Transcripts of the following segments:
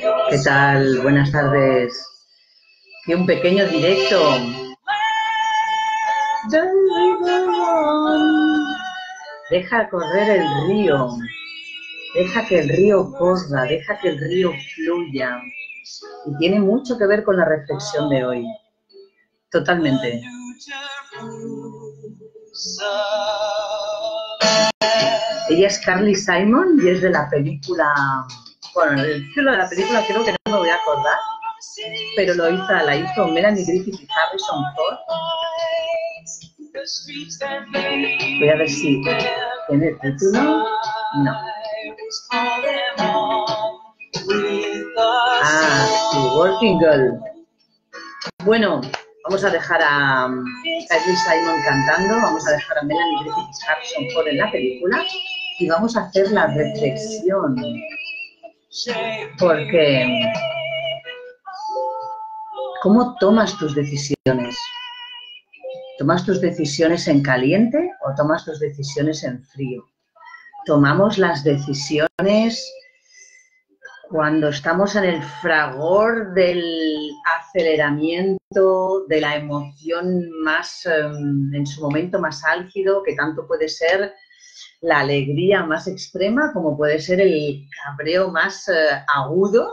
¿Qué tal? Buenas tardes. Que un pequeño directo. Deja correr el río. Deja que el río corra, deja que el río fluya. Y tiene mucho que ver con la reflexión de hoy. Totalmente. Ella es Carly Simon y es de la película, bueno, el título de la película creo que no me voy a acordar, pero lo hizo, la hizo Melanie Griffith y Harrison Ford. Voy a ver si tiene el título. No. Ah, sí, Working Girl. Bueno, vamos a dejar a Kylie Simon cantando, vamos a dejar a Melanie Griffith y Harrison Ford en la película y vamos a hacer la reflexión. Porque, ¿cómo tomas tus decisiones? ¿Tomas tus decisiones en caliente o tomas tus decisiones en frío? Tomamos las decisiones cuando estamos en el fragor del aceleramiento, de la emoción más, em, en su momento más álgido, que tanto puede ser la alegría más extrema, como puede ser el cabreo más eh, agudo.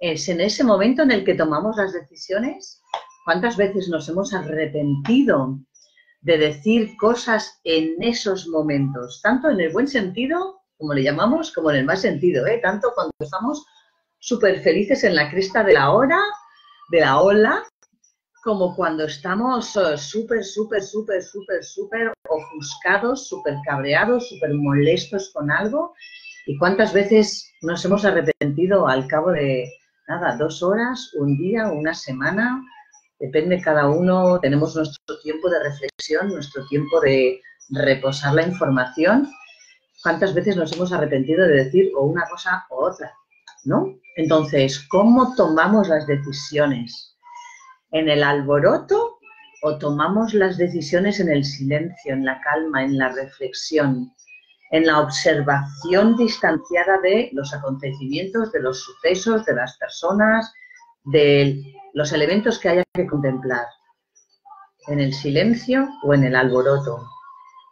Es en ese momento en el que tomamos las decisiones. ¿Cuántas veces nos hemos arrepentido de decir cosas en esos momentos? Tanto en el buen sentido, como le llamamos, como en el mal sentido. ¿eh? Tanto cuando estamos súper felices en la cresta de la hora, de la ola, como cuando estamos eh, súper, súper, súper, súper, súper ofuscados, súper cabreados, súper molestos con algo. ¿Y cuántas veces nos hemos arrepentido al cabo de, nada, dos horas, un día, una semana? Depende cada uno, tenemos nuestro tiempo de reflexión, nuestro tiempo de reposar la información. ¿Cuántas veces nos hemos arrepentido de decir o una cosa o otra? ¿No? Entonces, ¿cómo tomamos las decisiones? En el alboroto o tomamos las decisiones en el silencio, en la calma, en la reflexión, en la observación distanciada de los acontecimientos, de los sucesos, de las personas, de los elementos que haya que contemplar, en el silencio o en el alboroto.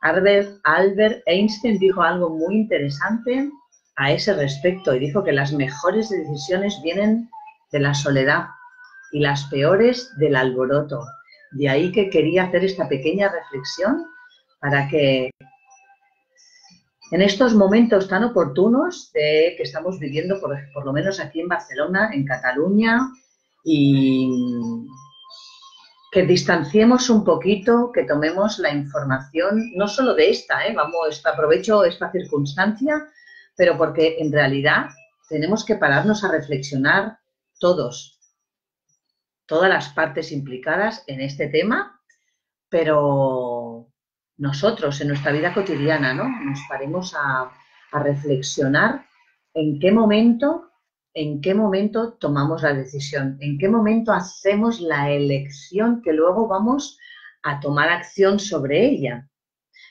Albert, Einstein dijo algo muy interesante a ese respecto y dijo que las mejores decisiones vienen de la soledad, y las peores del alboroto. De ahí que quería hacer esta pequeña reflexión para que en estos momentos tan oportunos que estamos viviendo, por, por lo menos aquí en Barcelona, en Cataluña, y que distanciemos un poquito, que tomemos la información, no solo de esta, ¿eh? vamos, aprovecho esta circunstancia, pero porque en realidad tenemos que pararnos a reflexionar todos, todas las partes implicadas en este tema, pero nosotros en nuestra vida cotidiana, ¿no? Nos paremos a, a reflexionar en qué momento, en qué momento tomamos la decisión, en qué momento hacemos la elección que luego vamos a tomar acción sobre ella.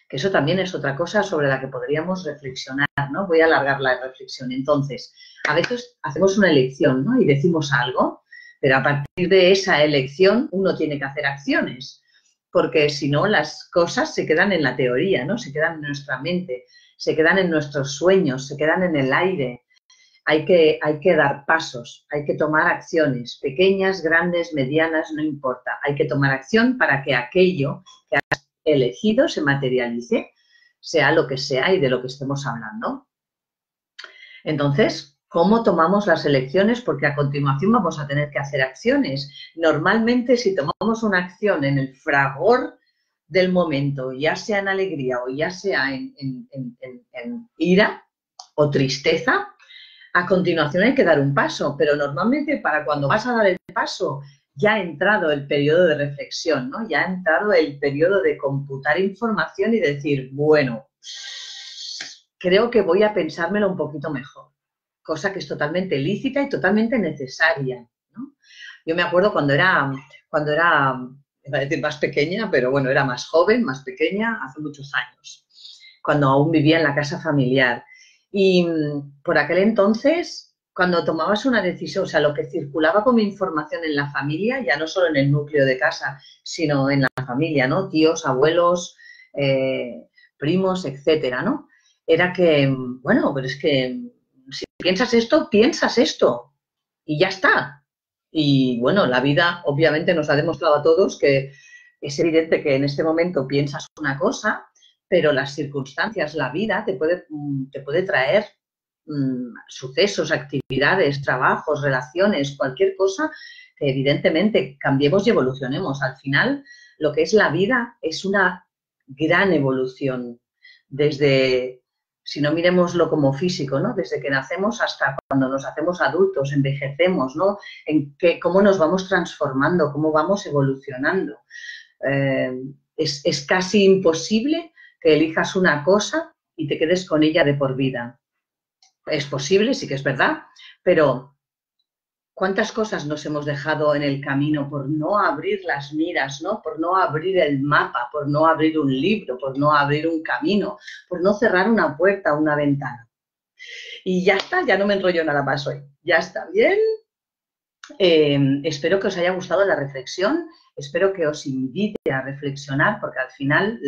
Que eso también es otra cosa sobre la que podríamos reflexionar, ¿no? Voy a alargar la reflexión. Entonces, a veces hacemos una elección, ¿no? Y decimos algo, pero a partir de esa elección uno tiene que hacer acciones, porque si no las cosas se quedan en la teoría, ¿no? Se quedan en nuestra mente, se quedan en nuestros sueños, se quedan en el aire. Hay que, hay que dar pasos, hay que tomar acciones, pequeñas, grandes, medianas, no importa. Hay que tomar acción para que aquello que has elegido se materialice, sea lo que sea y de lo que estemos hablando. Entonces, cómo tomamos las elecciones, porque a continuación vamos a tener que hacer acciones. Normalmente, si tomamos una acción en el fragor del momento, ya sea en alegría o ya sea en, ira o tristeza, a continuación hay que dar un paso, pero normalmente para cuando vas a dar el paso ya ha entrado el periodo de reflexión, ¿no? Ya ha entrado el periodo de computar información y decir, bueno, creo que voy a pensármelo un poquito mejor cosa que es totalmente lícita y totalmente necesaria. Yo me acuerdo cuando era, cuando era, iba a decir más pequeña, pero bueno, era más joven, más pequeña, hace muchos años, cuando aún vivía en la casa familiar. Y mm, por aquel entonces cuando tomabas una decisión, o sea, lo que circulaba como información en la familia, ya no solo en el núcleo de casa, sino en la familia, ¿no? Tíos, abuelos, eh, primos, etcétera, ¿no? Era que, bueno, pero es que si piensas esto, piensas esto y ya está. Y bueno, la vida obviamente nos ha demostrado a todos que es evidente que en este momento piensas una cosa, pero las circunstancias, la vida te puede, te puede traer mm, sucesos, actividades, trabajos, relaciones, cualquier cosa que evidentemente cambiemos y evolucionemos. Al final, lo que es la vida es una gran evolución desde si no miremoslo como físico, ¿no? Desde que nacemos hasta cuando nos hacemos adultos, envejecemos, ¿no? En qué, cómo nos vamos transformando, cómo vamos evolucionando. Eh, es, es casi imposible que elijas una cosa y te quedes con ella de por vida. Es posible, sí que es verdad, pero ¿Cuántas cosas nos hemos dejado en el camino por no abrir las miras, ¿no? por no abrir el mapa, por no abrir un libro, por no abrir un camino, por no cerrar una puerta, una ventana? Y ya está, ya no me enrollo nada más hoy. Ya está bien. Eh, espero que os haya gustado la reflexión, espero que os invite a reflexionar, porque al final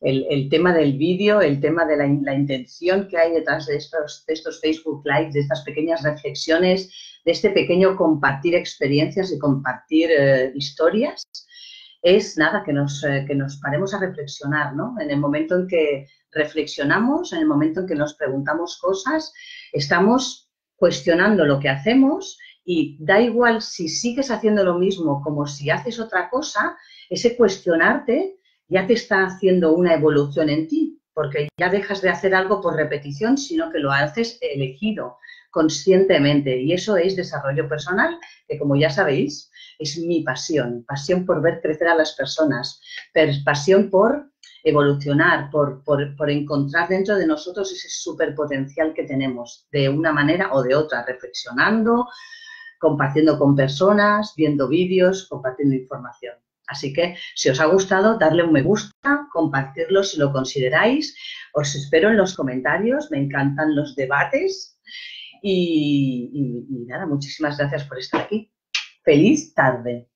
el, tema del vídeo, el tema de la, intención que hay detrás de estos, de Facebook Live, de estas pequeñas reflexiones, de este pequeño compartir experiencias y compartir eh, historias, es nada, que nos, eh, que nos paremos a reflexionar, ¿no? En el momento en que reflexionamos, en el momento en que nos preguntamos cosas, estamos cuestionando lo que hacemos y da igual si sigues haciendo lo mismo como si haces otra cosa, ese cuestionarte ya te está haciendo una evolución en ti, porque ya dejas de hacer algo por repetición, sino que lo haces elegido, conscientemente. Y eso es desarrollo personal, que como ya sabéis, es mi pasión, pasión por ver crecer a las personas, pasión por evolucionar, por, por, encontrar dentro de nosotros ese superpotencial que tenemos, de una manera o de otra, reflexionando, compartiendo con personas, viendo vídeos, compartiendo información. Así que si os ha gustado, darle un me gusta, compartirlo si lo consideráis. Os espero en los comentarios, me encantan los debates y, nada, muchísimas gracias por estar aquí. Feliz tarde.